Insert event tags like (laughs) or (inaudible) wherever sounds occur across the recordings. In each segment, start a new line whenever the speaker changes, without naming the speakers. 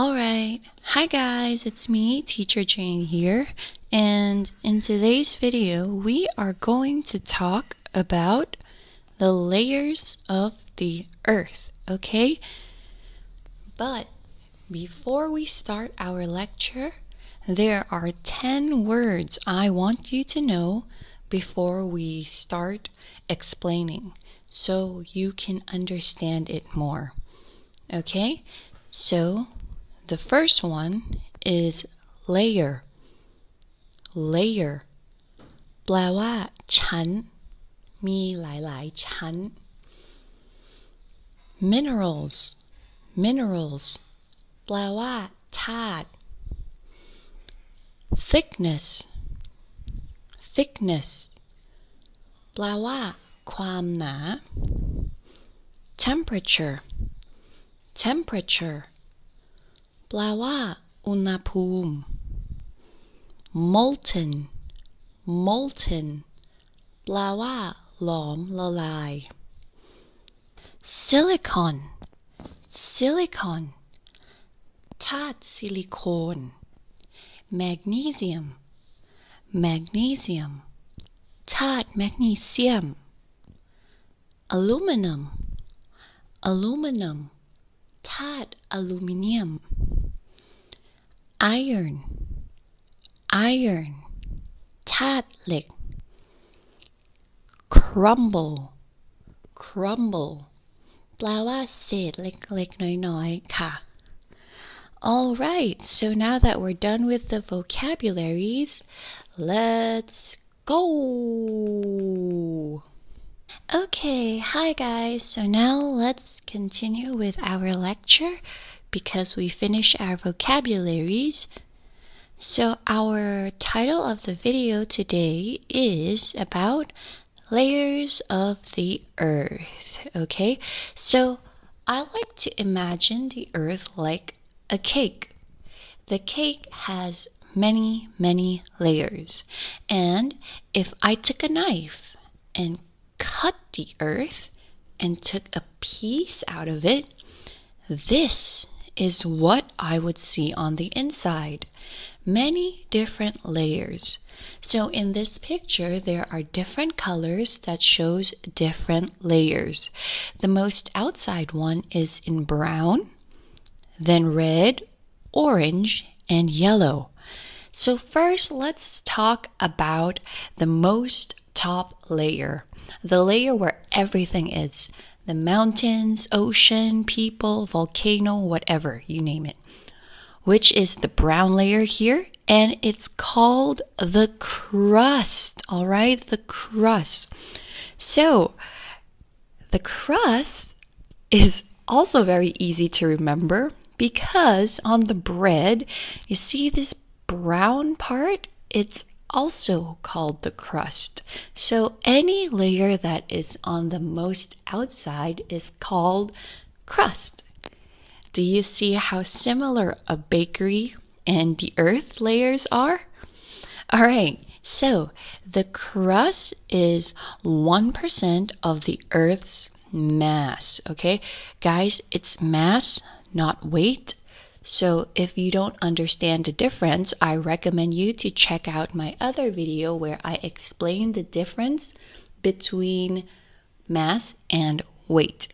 Alright, hi guys, it's me, Teacher Jane here, and in today's video we are going to talk about the layers of the earth, okay? But before we start our lecture, there are 10 words I want you to know before we start explaining so you can understand it more. Okay? So, the first one is layer layer แปลว่าชั้น มีหลายๆชั้น minerals minerals แปลว่าธาตุ thickness thickness แปลว่าความหนา temperature temperature แปลว่าอุณหภูมิ molten molten แปลว่าหลอมละลาย silicon silicon ธาตุซิลิโคน magnesium magnesium ธาตุแมกนีเซียม aluminum aluminum ธาตุอลูมิเนียม iron iron ธาตุเหล็ก crumble crumble แปลว่าเศษเล็กๆน้อยๆค่ะ Alright, so now that we're done with the vocabularies, let's go! Okay, hi guys, so now let's continue with our lecture because we finish our vocabularies. So our title of the video today is about layers of the earth. Okay, so I like to imagine the earth like a cake. The cake has many, many layers. And if I took a knife and cut the earth and took a piece out of it, this is what I would see on the inside. Many different layers. So in this picture, there are different colors that shows different layers. The most outside one is in brown, then red, orange, and yellow. So first, let's talk about the most top layer, the layer where everything is the mountains, ocean, people, volcano, whatever, you name it. Which is the brown layer here, and it's called the crust, alright? The crust. So, the crust is also very easy to remember because on the bread, you see this brown part? It's also called the crust. So any layer that is on the most outside is called crust. Do you see how similar a bakery and the earth layers are? All right, so the crust is 1% of the earth's mass. Okay, guys, it's mass, not weight. So if you don't understand the difference, I recommend you to check out my other video where I explain the difference between mass and weight.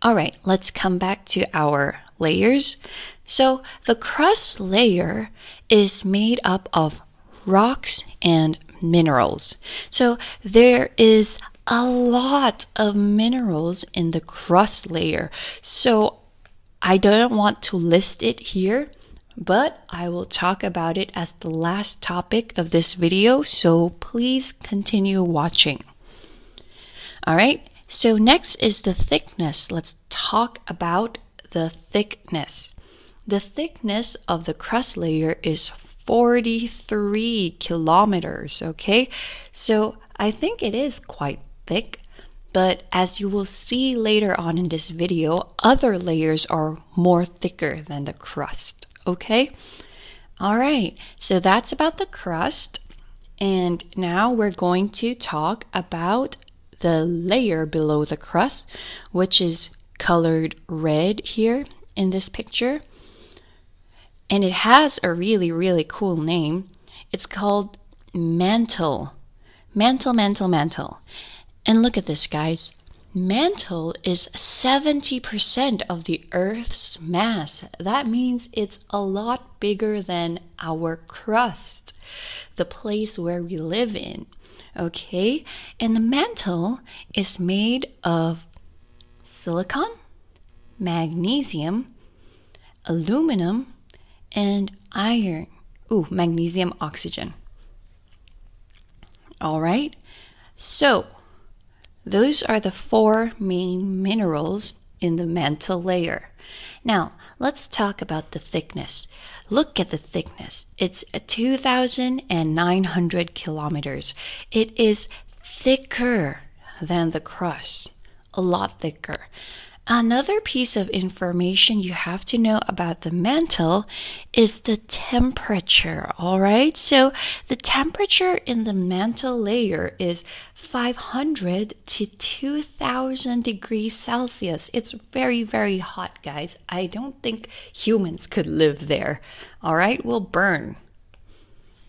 All right, let's come back to our layers. So the crust layer is made up of rocks and minerals. So there is a lot of minerals in the crust layer. So I don't want to list it here, but I will talk about it as the last topic of this video, so please continue watching. Alright, so next is the thickness. Let's talk about the thickness. The thickness of the crust layer is 43 kilometers, okay? So I think it is quite thick. But as you will see later on in this video, other layers are more thicker than the crust, okay? All right, so that's about the crust. And now we're going to talk about the layer below the crust, which is colored red here. in this picture. And it has a really, really cool name. It's called mantle. Mantle, mantle, mantle. And look at this, guys. Mantle is 70% of the Earth's mass. That means it's a lot bigger than our crust, the place where we live in. Okay? And the mantle is made of silicon, magnesium, aluminum, and iron. Ooh, magnesium oxygen. All right? So, those are the four main minerals in the mantle layer. Now, let's talk about the thickness. Look at the thickness. It's 2,900 kilometers. It is thicker than the crust, a lot thicker. Another piece of information you have to know about the mantle is the temperature, all right? So the temperature in the mantle layer is 500 to 2000 degrees Celsius. It's very, very hot, guys. I don't think humans could live there, all right? We'll burn.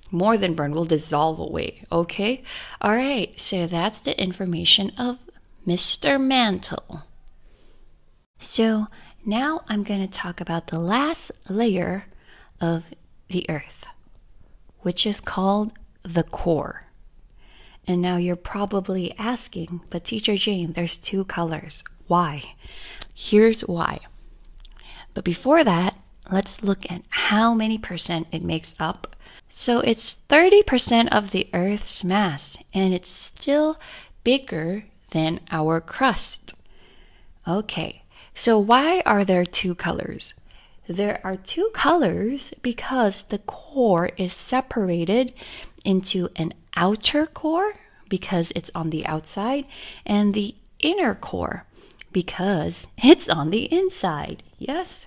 More than burn, we'll dissolve away, okay? All right, so that's the information of Mr. Mantle. So now I'm going to talk about the last layer of the earth, which is called the core. And now you're probably asking, but teacher Jane, there's two colors. Why? Here's why. But before that, let's look at how many percent it makes up. So it's 30% of the Earth's mass, and it's still bigger than our crust. Okay, so why are there two colors? There are two colors because the core is separated into an outer core because it's on the outside and the inner core because (laughs) it's on the inside. Yes?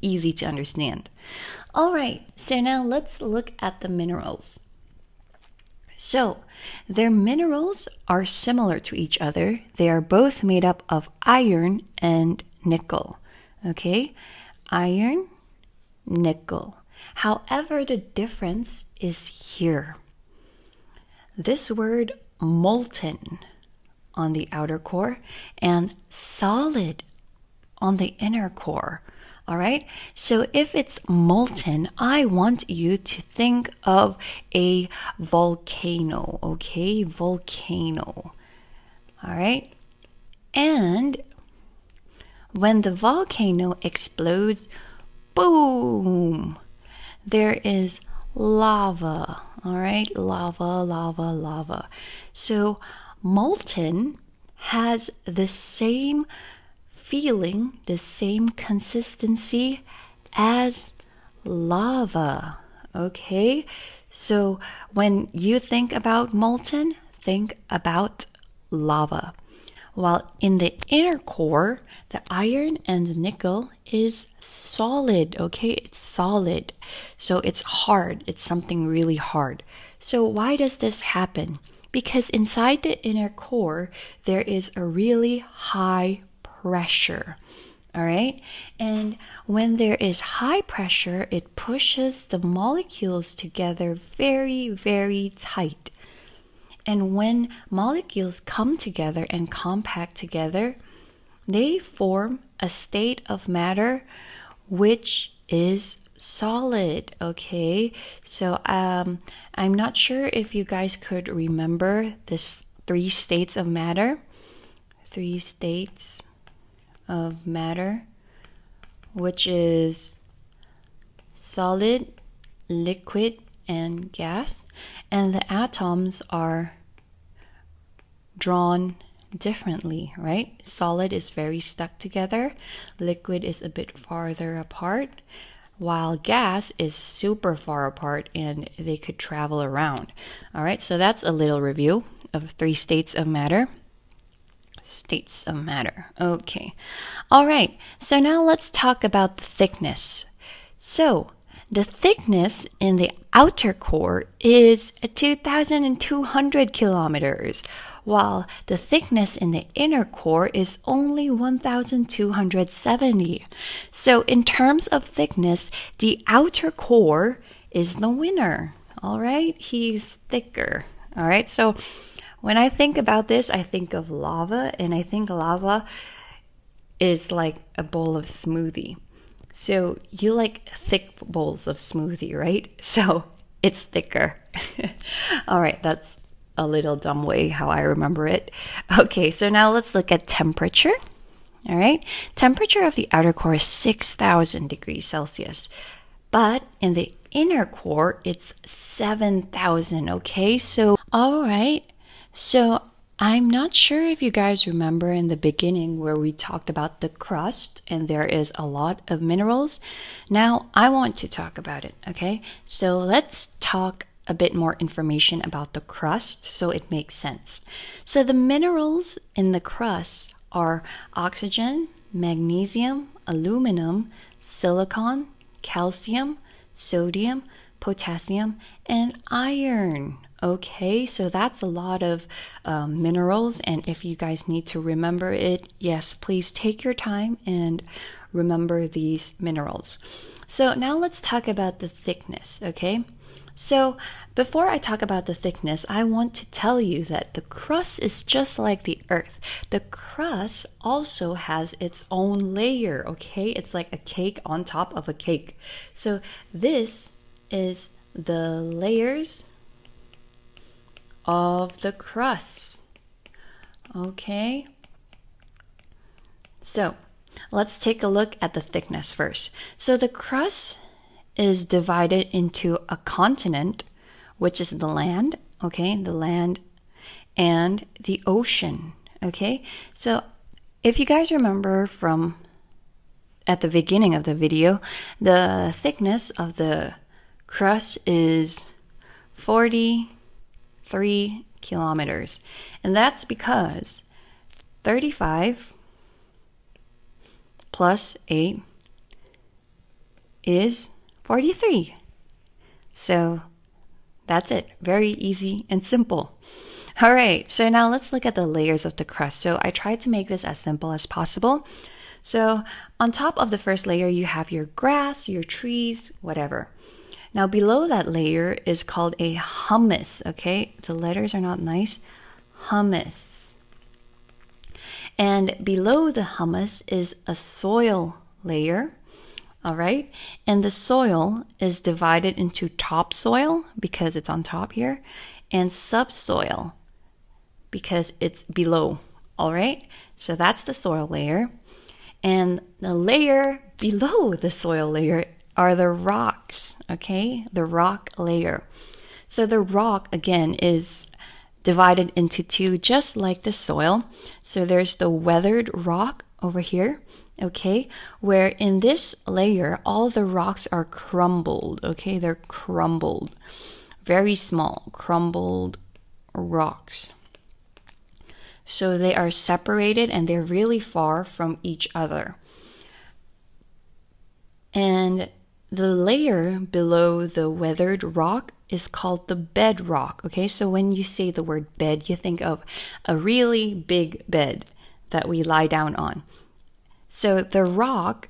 Easy to understand. All right, so now let's look at the minerals. So, their minerals are similar to each other. They are both made up of iron and nickel. Okay? Iron, nickel. However, the difference is here. This word molten on the outer core and solid on the inner core. All right. So if it's molten, I want you to think of a volcano. Okay. Volcano. All right. And when the volcano explodes, boom, there is lava. All right, lava, lava, lava. So, molten has the same feeling, the same consistency as lava. Okay, so when you think about molten, think about lava. While in the inner core, the iron and the nickel is solid, okay? It's solid. So it's hard. It's something really hard. So why does this happen? Because inside the inner core, there is a really high pressure. All right. And when there is high pressure, it pushes the molecules together very, very tight. And when molecules come together and compact together, they form a state of matter which is solid okay? So um i'm not sure if you guys could remember this three states of matter. Three states of matter which is solid liquid and gas. And the atoms are drawn differently, right? Solid is very stuck together, liquid is a bit farther apart, while gas is super far apart and they could travel around. All right, so that's a little review of three states of matter. States of matter. Okay. All right, so now let's talk about the thickness. So, the thickness in the outer core is 2,200 kilometers, while the thickness in the inner core is only 1,270. So, in terms of thickness, the outer core is the winner. All right, he's thicker. All right, so when I think about this, I think of lava, and I think lava is like a bowl of smoothie. So you like thick bowls of smoothie, right? (laughs) So it's thicker. (laughs) All right, that's a little dumb way how I remember it. Okay, so now let's look at temperature. All right, temperature of the outer core is 6,000 degrees Celsius, but in the inner core it's 7,000. Okay, so all right, so I'm not sure if you guys remember in the beginning where we talked about the crust and there is a lot of minerals. Now I want to talk about it, okay? So let's talk a bit more information about the crust so it makes sense. So the minerals in the crust are oxygen, magnesium, aluminum, silicon, calcium, sodium, potassium, and iron. Okay, so that's a lot of um, minerals, and if you guys need to remember it, yes, please take your time and remember these minerals. So now let's talk about the thickness, okay? So before I talk about the thickness, I want to tell you that the crust is just like the earth. The crust also has its own layer, okay? It's like a cake on top of a cake. So this is the layers of the crust. Okay? So, let's take a look at the thickness first. So, the crust is divided into a continent, which is the land, okay? The land and the ocean, okay? So, if you guys remember from at the beginning of the video, the thickness of the crust is 43 kilometers. And that's because 35 plus 8 is 43. So that's it. Very easy and simple. All right, so now let's look at the layers of the crust. So I tried to make this as simple as possible. So on top of the first layer, you have your grass, your trees, whatever. Now below that layer is called a humus, okay? The letters are not nice. Humus. And below the humus is a soil layer, all right? And the soil is divided into topsoil because it's on top here and subsoil because it's below, all right? So that's the soil layer. And the layer below the soil layer are the rocks, okay? The rock layer. So the rock, again, is divided into two, just like the soil. So there's the weathered rock over here, okay? Where in this layer, all the rocks are crumbled, okay? They're crumbled. Very small, crumbled rocks. So they are separated and they're really far from each other. And the layer below the weathered rock is called the bedrock. Okay, so when you say the word bed, you think of a really big bed that we lie down on. So the rock,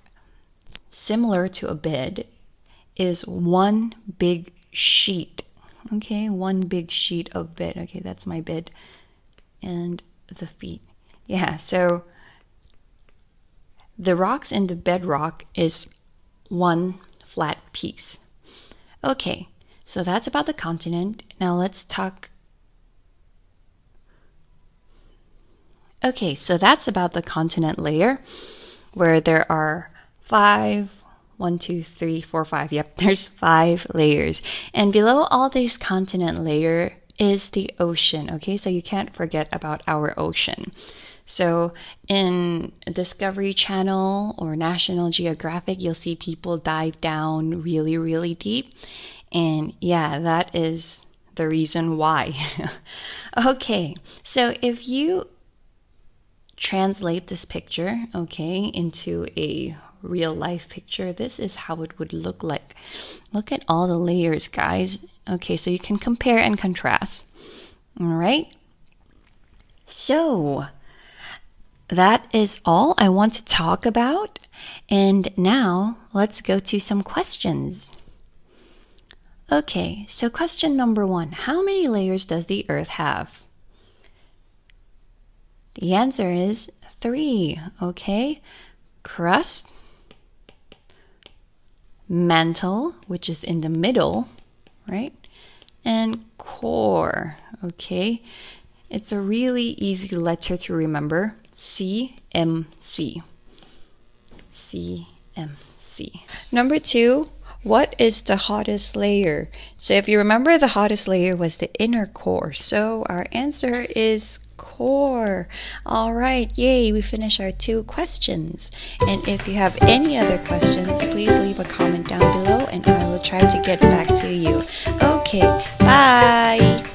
similar to a bed, is one big sheet. Okay, one big sheet of bed. Okay, that's my bed. And the feet. Yeah, so the rocks in the bedrock is one flat piece. Okay, so that's about the continent. Now let's talk. Okay, so that's about the continent layer where there are five, one, two, three, four, five. Yep, (laughs) there's five layers. And below all these continent layer is the ocean. Okay, so you can't forget about our ocean. So in Discovery Channel or National Geographic, you'll see people dive down really, really deep. And yeah, that is the reason why. (laughs) okay, so if you translate this picture, okay, into a real life picture, this is how it would look like. Look at all the layers, guys. Okay, so you can compare and contrast. All right. So, that is all I want to talk about. And now let's go to some questions. Okay, so question number one How many layers does the Earth have? The answer is three, okay? Crust, mantle, which is in the middle, right? And core, okay? It's a really easy letter to remember. CMC. CMC. Number two, what is the hottest layer? So if you remember, the hottest layer was the inner core. So our answer is core. All right, yay, we finished our two questions. And if you have any other questions, please leave a comment down below and I will try to get back to you. Okay, bye.